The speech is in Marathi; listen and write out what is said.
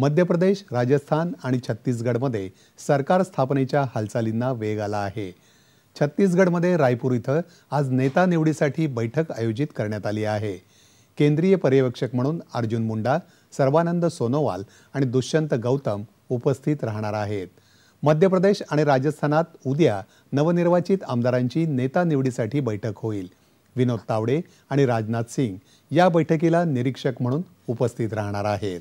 मध्य प्रदेश राजस्थान आणि छत्तीसगडमध्ये सरकार स्थापनेच्या हालचालींना वेग आला आहे. छत्तीसगडमध्ये रायपूर इथं आज नेता निवडीसाठी बैठक आयोजित करण्यात आली आहे. केंद्रीय पर्यवेक्षक म्हणून अर्जुन मुंडा सर्वानंद सोनोवाल आणि दुष्यंत गौतम उपस्थित राहणार आहेत. मध्य प्रदेश आणि राजस्थानात उद्या नवनिर्वाचित आमदारांची नेता निवडीसाठी बैठक होईल. विनोद तावडे आणि राजनाथ सिंग या बैठकीला निरीक्षक म्हणून उपस्थित राहणार आहेत.